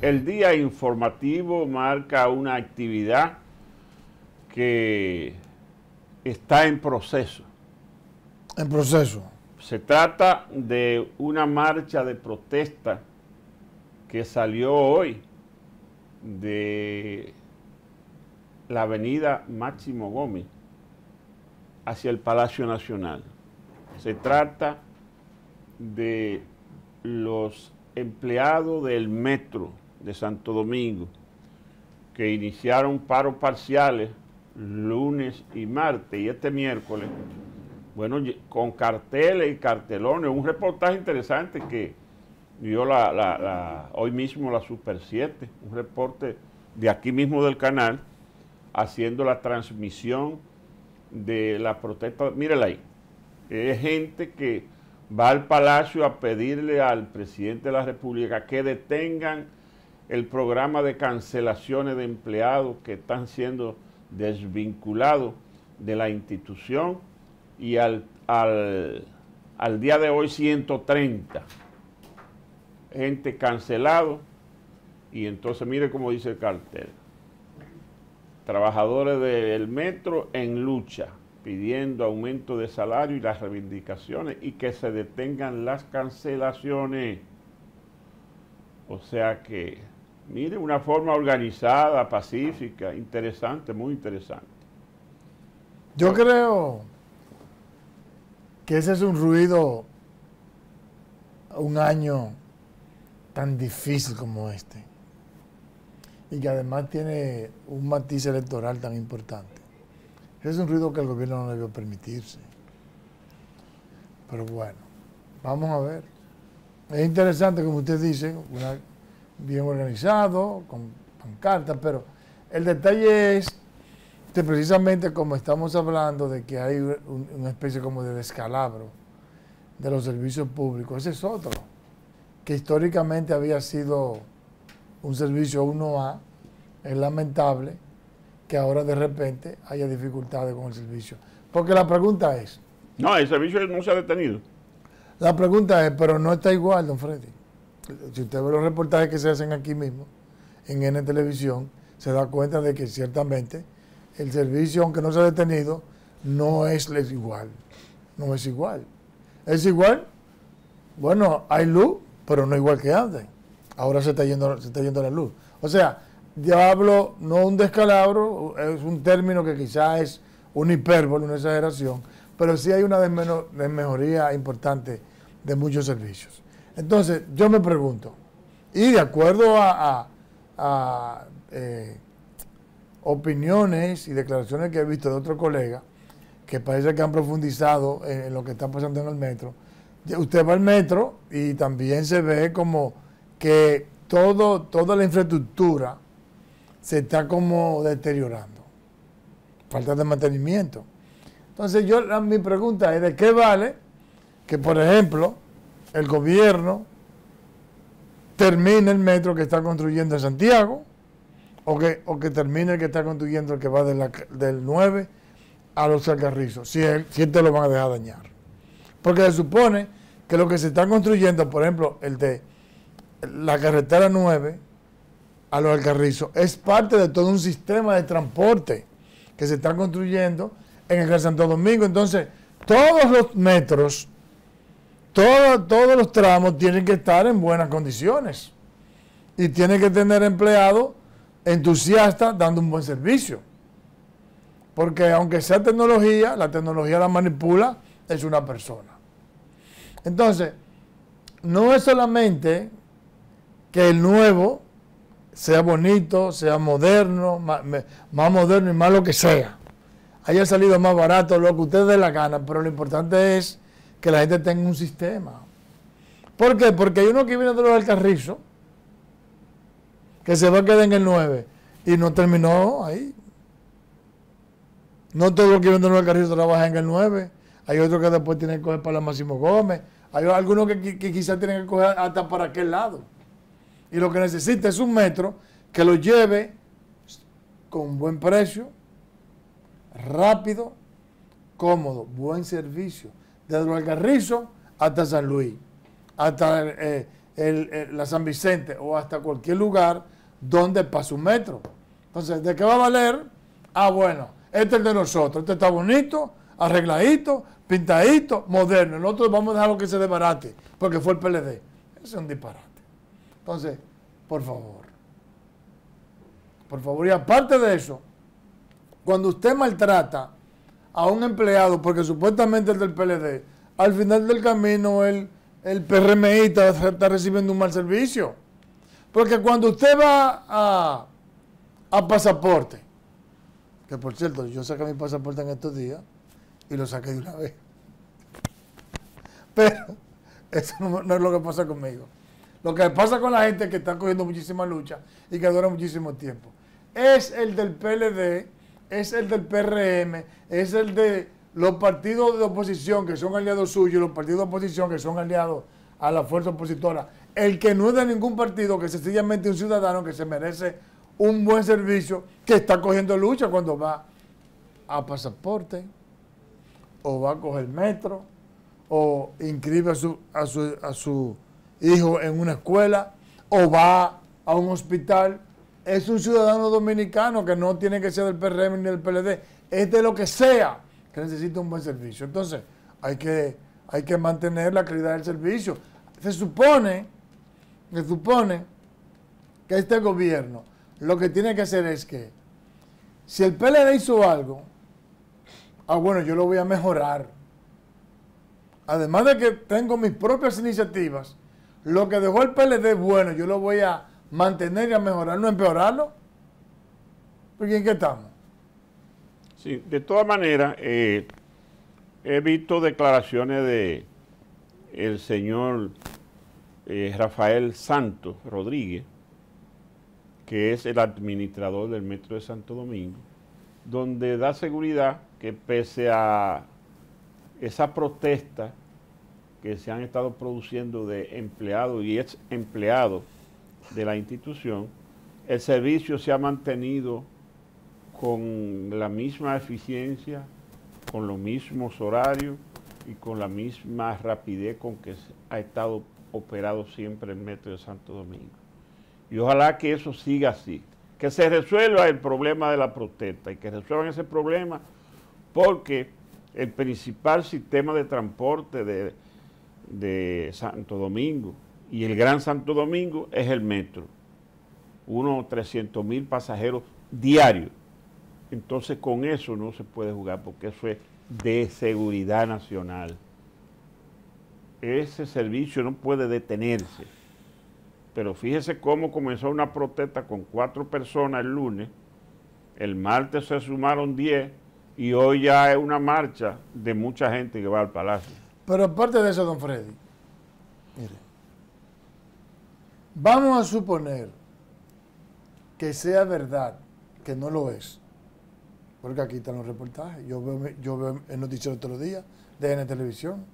el día informativo marca una actividad que está en proceso. En proceso. Se trata de una marcha de protesta que salió hoy de la avenida Máximo Gómez hacia el Palacio Nacional. Se trata de los empleados del metro de Santo Domingo que iniciaron paros parciales lunes y martes y este miércoles, bueno, con carteles y cartelones, un reportaje interesante que dio la, hoy mismo la Super 7, un reporte de aquí mismo del canal, haciendo la transmisión de la protesta. Mírala ahí, es gente que va al palacio a pedirle al presidente de la República que detengan el programa de cancelaciones de empleados que están siendo desvinculados de la institución y al, al, al día de hoy 130 gente cancelado y entonces mire cómo dice el cartel trabajadores del metro en lucha pidiendo aumento de salario y las reivindicaciones y que se detengan las cancelaciones. O sea que, mire, una forma organizada, pacífica, interesante, muy interesante. Yo creo que ese es un ruido, un año tan difícil como este, y que además tiene un matiz electoral tan importante. Es un ruido que el gobierno no debió permitirse. Pero bueno, vamos a ver. Es interesante, como usted dice, bien organizado, con pancartas, pero el detalle es que precisamente como estamos hablando de que hay una especie como de descalabro de los servicios públicos, ese es otro, que históricamente había sido un servicio 1A, es lamentable, que ahora de repente haya dificultades con el servicio. Porque la pregunta es... No, el servicio no se ha detenido. La pregunta es, pero no está igual, don Freddy. Si usted ve los reportajes que se hacen aquí mismo, en N Televisión, se da cuenta de que ciertamente el servicio, aunque no se ha detenido, no es igual. No es igual. ¿Es igual? Bueno, hay luz, pero no igual que antes. Ahora se está yendo, se está yendo la luz. O sea, Diablo, no un descalabro, es un término que quizás es un hipérbole, una exageración, pero sí hay una desmejoría importante de muchos servicios. Entonces, yo me pregunto, y de acuerdo a, eh, opiniones y declaraciones que he visto de otros colegas, que parece que han profundizado en, lo que está pasando en el metro, usted va al metro y también se ve como que todo, toda la infraestructura se está como deteriorando. Falta de mantenimiento. Entonces yo mi pregunta es de qué vale que por ejemplo el gobierno termine el metro que está construyendo en Santiago o que, o que termine el que está construyendo el que va del 9 a los Alcarrizos, si, él, si lo van a dejar dañar. Porque se supone que lo que se está construyendo, por ejemplo, el de la carretera 9, a los Alcarrizos es parte de todo un sistema de transporte que se está construyendo en el Gran Santo Domingo. Entonces, todos los metros, todos los tramos tienen que estar en buenas condiciones y tienen que tener empleados entusiastas dando un buen servicio. Porque aunque sea tecnología, la tecnología la manipula es una persona. Entonces, no es solamente que el nuevo sea bonito, sea moderno, más, moderno y más lo que sea. Haya salido más barato, lo que usted dé la gana, pero lo importante es que la gente tenga un sistema. ¿Por qué? Porque hay uno que viene de los del carrizo, que se va a quedar en el 9 y no terminó ahí. No todo lo que viene de los del carrizo trabaja en el 9. Hay otro que después tiene que coger para la Máximo Gómez. Hay algunos que, que quizás tienen que coger hasta para aquel lado y lo que necesita es un metro que lo lleve con buen precio, rápido, cómodo, buen servicio, desde el Algarrizo hasta San Luis, hasta eh, la San Vicente o hasta cualquier lugar donde pasa un metro. Entonces, ¿de qué va a valer? Ah, bueno, este es de nosotros, este está bonito, arregladito, pintadito, moderno. Nosotros vamos a dejar que se desbarate, porque fue el PLD. Ese es un disparate. Entonces, por favor, por favor, y aparte de eso, cuando usted maltrata a un empleado, porque supuestamente es del PLD, al final del camino el, el PRMI está, recibiendo un mal servicio. Porque cuando usted va a, a pasaporte, que por cierto, yo saqué mi pasaporte en estos días y lo saqué de una vez. Pero eso no, es lo que pasa conmigo. Lo que pasa con la gente que está cogiendo muchísima lucha y que dura muchísimo tiempo. Es el del PLD, es el del PRM, es el de los partidos de oposición que son aliados suyos, los partidos de oposición que son aliados a la fuerza opositora. El que no es de ningún partido, que sencillamente un ciudadano que se merece un buen servicio, que está cogiendo lucha cuando va a pasaporte, o va a coger metro, o inscribe a su, a su, a su hijo en una escuela, o va a un hospital. Es un ciudadano dominicano que no tiene que ser del PRM ni del PLD, es de lo que sea que necesita un buen servicio. Entonces, hay que, hay que mantener la calidad del servicio. Se supone, se supone que este gobierno lo que tiene que hacer es que si el PLD hizo algo, ah, bueno, yo lo voy a mejorar. Además de que tengo mis propias iniciativas, lo que dejó el PLD bueno, yo lo voy a mantener y a mejorar, no empeorarlo. ¿Por en qué estamos? Sí, de todas maneras, eh, he visto declaraciones de el señor eh, Rafael Santos Rodríguez, que es el administrador del Metro de Santo Domingo, donde da seguridad que pese a esa protesta que se han estado produciendo de empleados y ex empleados de la institución, el servicio se ha mantenido con la misma eficiencia, con los mismos horarios y con la misma rapidez con que ha estado operado siempre el Metro de Santo Domingo. Y ojalá que eso siga así, que se resuelva el problema de la protesta y que resuelvan ese problema porque el principal sistema de transporte de, de Santo Domingo y el Gran Santo Domingo es el metro. Unos 300 mil pasajeros diarios entonces con eso no se puede jugar porque eso es de seguridad nacional. Ese servicio no puede detenerse. Pero fíjese cómo comenzó una protesta con cuatro personas el lunes, el martes se sumaron diez y hoy ya es una marcha de mucha gente que va al palacio. Pero aparte de eso, don Freddy, mire, vamos a suponer que sea verdad, que no lo es, porque aquí están los reportajes. Yo veo, yo veo el noticiero todos los días de N Televisión.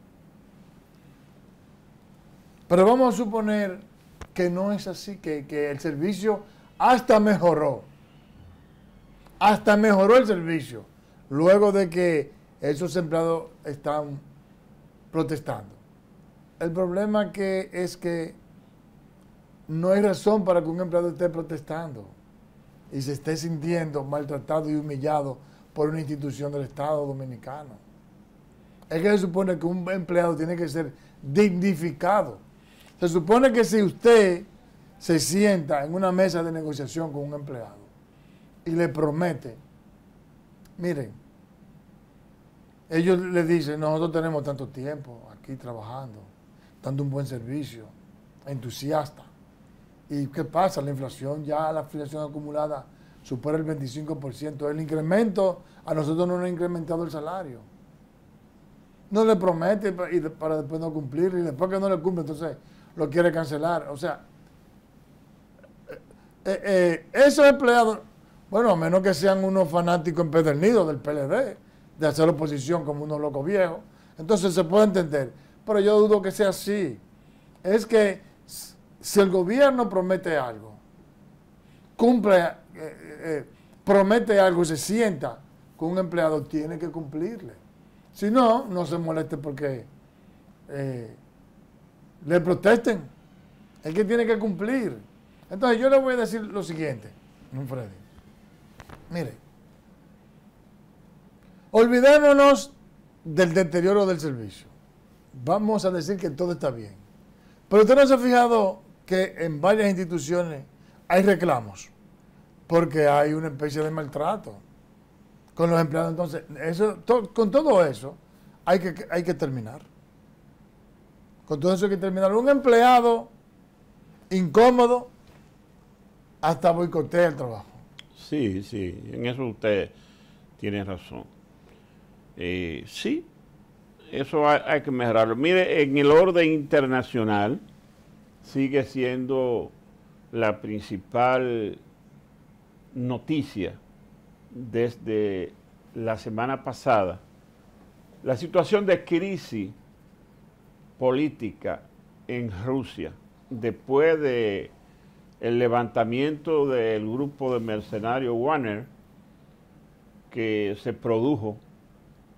Pero vamos a suponer que no es así, que, que el servicio hasta mejoró. Hasta mejoró el servicio. Luego de que esos empleados están protestando. El problema que es que no hay razón para que un empleado esté protestando y se esté sintiendo maltratado y humillado por una institución del Estado dominicano. Es que se supone que un empleado tiene que ser dignificado. Se supone que si usted se sienta en una mesa de negociación con un empleado y le promete, miren, ellos le dicen, nosotros tenemos tanto tiempo aquí trabajando, dando un buen servicio, entusiasta. ¿Y qué pasa? La inflación, ya la inflación acumulada supera el 25%. El incremento, a nosotros no nos ha incrementado el salario. No le promete para después no cumplir y después que no le cumple, entonces lo quiere cancelar. O sea, eh, eh, eh, esos empleados, bueno, a menos que sean unos fanáticos empedernidos del PLD, de hacer oposición como unos locos viejos, entonces se puede entender. Pero yo dudo que sea así. Es que si el gobierno promete algo, cumple, eh, eh, promete algo y se sienta con un empleado, tiene que cumplirle. Si no, no se moleste porque eh, le protesten. el que tiene que cumplir. Entonces yo le voy a decir lo siguiente, Freddy. Mire, olvidémonos del deterioro del servicio. Vamos a decir que todo está bien. Pero usted no se ha fijado que en varias instituciones hay reclamos porque hay una especie de maltrato con los empleados. Entonces, eso, con todo eso hay que, hay que terminar. Con todo eso hay que terminar. Un empleado incómodo hasta boicotea el trabajo. Sí, sí, en eso usted tiene razón. Eh, sí, eso hay, que mejorarlo. Mire, en el orden internacional sigue siendo la principal noticia desde la semana pasada. La situación de crisis política en Rusia después de el levantamiento del grupo de mercenarios Warner que se produjo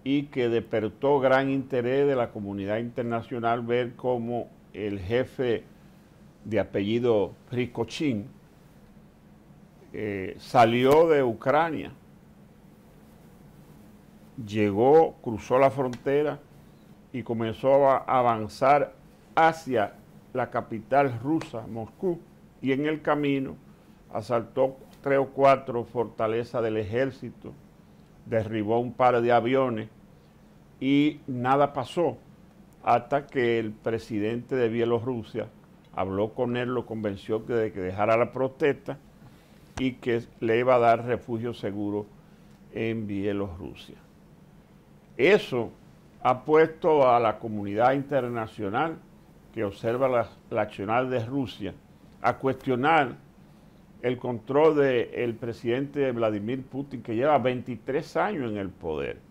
y que despertó gran interés de la comunidad internacional ver cómo el jefe de apellido Prikochin eh, salió de Ucrania, llegó, cruzó la frontera y comenzó a avanzar hacia la capital rusa, Moscú, y en el camino asaltó tres o cuatro fortalezas del ejército, derribó un par de aviones y nada pasó hasta que el presidente de Bielorrusia habló con él, lo convenció de que dejara la protesta y que le iba a dar refugio seguro en Bielorrusia. Eso ha puesto a la comunidad internacional que observa la, la de Rusia a cuestionar el control del presidente Vladimir Putin, que lleva 23 años en el poder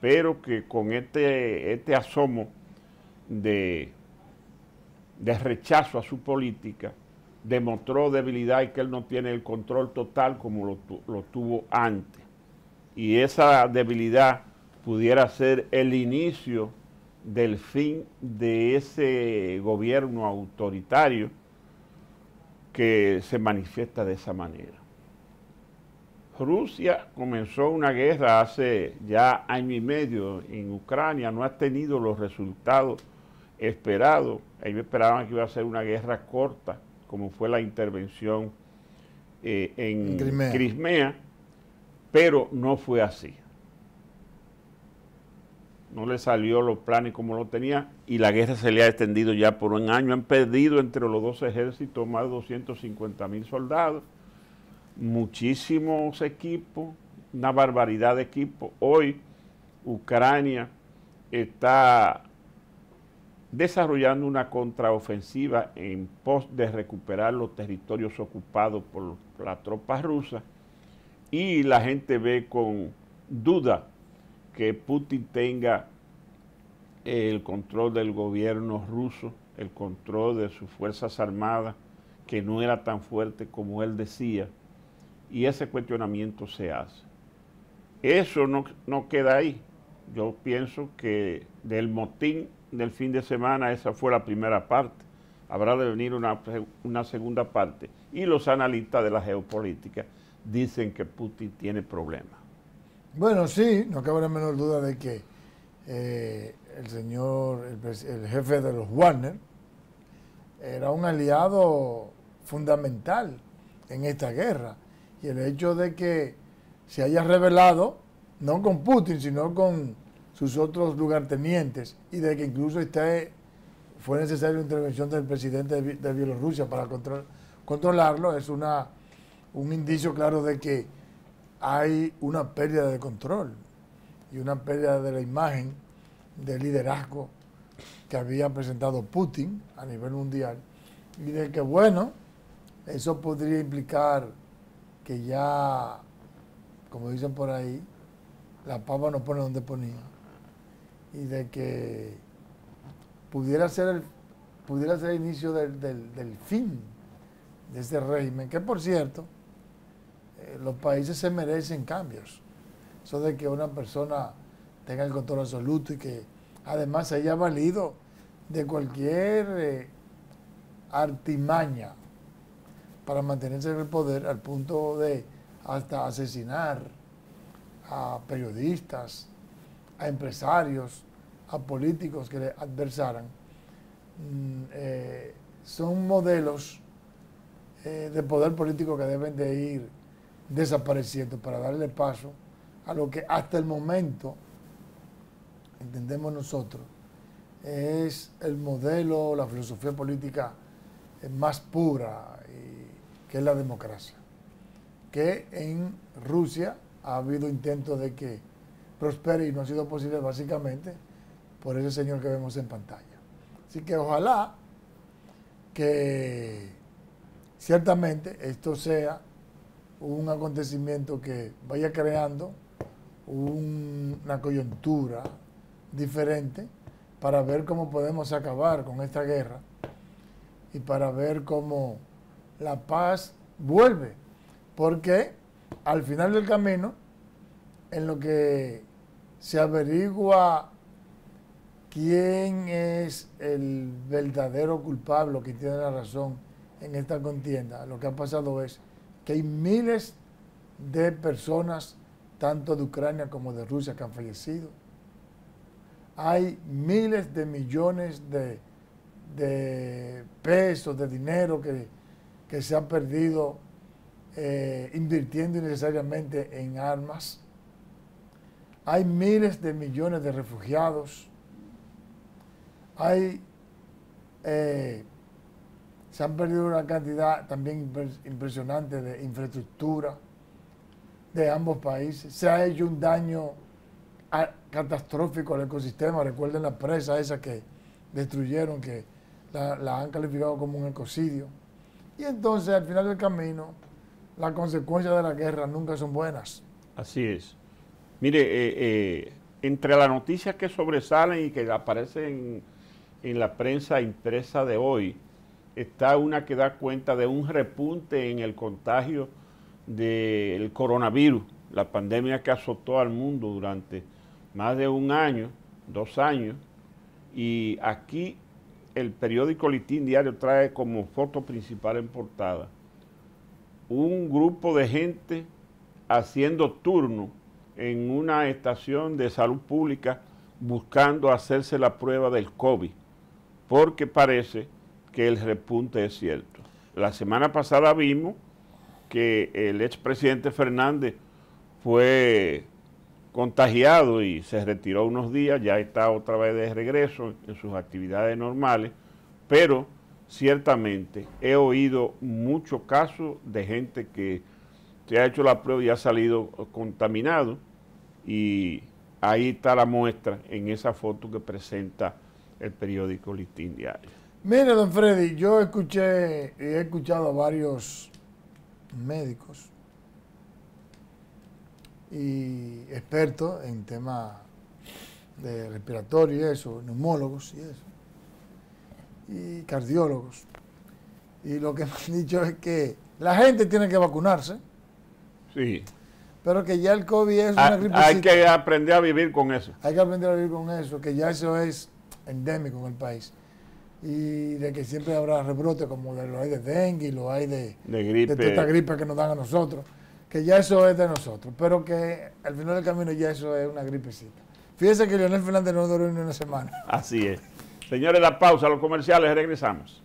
pero que con este, este asomo de, de rechazo a su política, demostró debilidad y que él no tiene el control total como lo, lo, tuvo antes. Y esa debilidad pudiera ser el inicio del fin de ese gobierno autoritario que se manifiesta de esa manera. Rusia comenzó una guerra hace ya año y medio en Ucrania, no ha tenido los resultados esperados. Ellos esperaban que iba a ser una guerra corta, como fue la intervención eh, en Crimea. pero no fue así. No le salió los planes como lo tenía y la guerra se le ha extendido ya por un año. Han perdido entre los dos ejércitos más de 250 mil soldados muchísimos equipos, una barbaridad de equipos. Hoy Ucrania está desarrollando una contraofensiva en pos de recuperar los territorios ocupados por las tropas rusas y la gente ve con duda que Putin tenga el control del gobierno ruso, el control de sus fuerzas armadas, que no era tan fuerte como él decía, y ese cuestionamiento se hace. Eso no, queda ahí. Yo pienso que del motín del fin de semana esa fue la primera parte. Habrá de venir una, una segunda parte. Y los analistas de la geopolítica dicen que Putin tiene problemas. Bueno, sí, no cabe la menor duda de que eh, el señor, el, jefe de los Warner, era un aliado fundamental en esta guerra y el hecho de que se haya revelado, no con Putin, sino con sus otros lugartenientes, y de que incluso esté, fue necesaria la intervención del presidente de, Bielorrusia para controlarlo, es una, un indicio claro de que hay una pérdida de control y una pérdida de la imagen de liderazgo que había presentado Putin a nivel mundial y de que, bueno, eso podría implicar que ya, como dicen por ahí, la papa no pone donde ponía. Y de que pudiera ser el, pudiera ser inicio del, fin de ese régimen, que por cierto, eh, los países se merecen cambios. Eso de que una persona tenga el control absoluto y que además se haya valido de cualquier eh, artimaña para mantenerse en el poder al punto de hasta asesinar a periodistas, a empresarios, a políticos que le adversaran, mm, eh, son modelos eh, de poder político que deben de ir desapareciendo para darle paso a lo que hasta el momento, entendemos nosotros, es el modelo, la filosofía política más pura, que es la democracia. Que en Rusia ha habido intentos de que prospere y no ha sido posible básicamente por ese señor que vemos en pantalla. Así que ojalá que ciertamente esto sea un acontecimiento que vaya creando una coyuntura diferente para ver cómo podemos acabar con esta guerra y para ver cómo la paz vuelve. Porque al final del camino, en lo que se averigua quién es el verdadero culpable, que tiene la razón en esta contienda, lo que ha pasado es que hay miles de personas, tanto de Ucrania como de Rusia, que han fallecido. Hay miles de millones de, pesos, de dinero que, se han perdido eh, invirtiendo innecesariamente en armas. Hay miles de millones de refugiados. Hay eh, se han perdido una cantidad también impresionante de infraestructura de ambos países. Se ha hecho un daño catastrófico al ecosistema. Recuerden la presa esa que destruyeron, que la, han calificado como un ecocidio. Y entonces, al final del camino, las consecuencias de la guerra nunca son buenas. Así es. Mire, eh, eh, entre las noticias que sobresalen y que aparecen en la prensa impresa de hoy, está una que da cuenta de un repunte en el contagio del coronavirus, la pandemia que azotó al mundo durante más de un año, dos años, y aquí el periódico Litín Diario trae como foto principal en portada un grupo de gente haciendo turno en una estación de salud pública buscando hacerse la prueba del COVID, porque parece que el repunte es cierto. La semana pasada vimos que el expresidente Fernández fue contagiado y se retiró unos días, ya está otra vez de regreso en sus actividades normales, pero ciertamente he oído muchos casos de gente que se ha hecho la prueba y ha salido contaminado y ahí está la muestra en esa foto que presenta el periódico Listín Diario. Mire, don Freddy, yo escuché y he escuchado a varios médicos y expertos en temas de respiratorio y eso, neumólogos y eso, y cardiólogos. Y lo que me han dicho es que la gente tiene que vacunarse. Sí. Pero que ya el COVID es una ah, gripe. Hay que aprender a vivir con eso. Hay que aprender a vivir con eso, que ya eso es endémico en el país y de que siempre habrá rebrote como lo hay de dengue lo hay de, de, gripe. de esta gripe que nos dan a nosotros, que ya eso es de nosotros, pero que al final del camino ya eso es una gripecita. Fíjese que Leonel Fernández no duró ni una semana. Así es. Señores, la pausa, los comerciales, regresamos.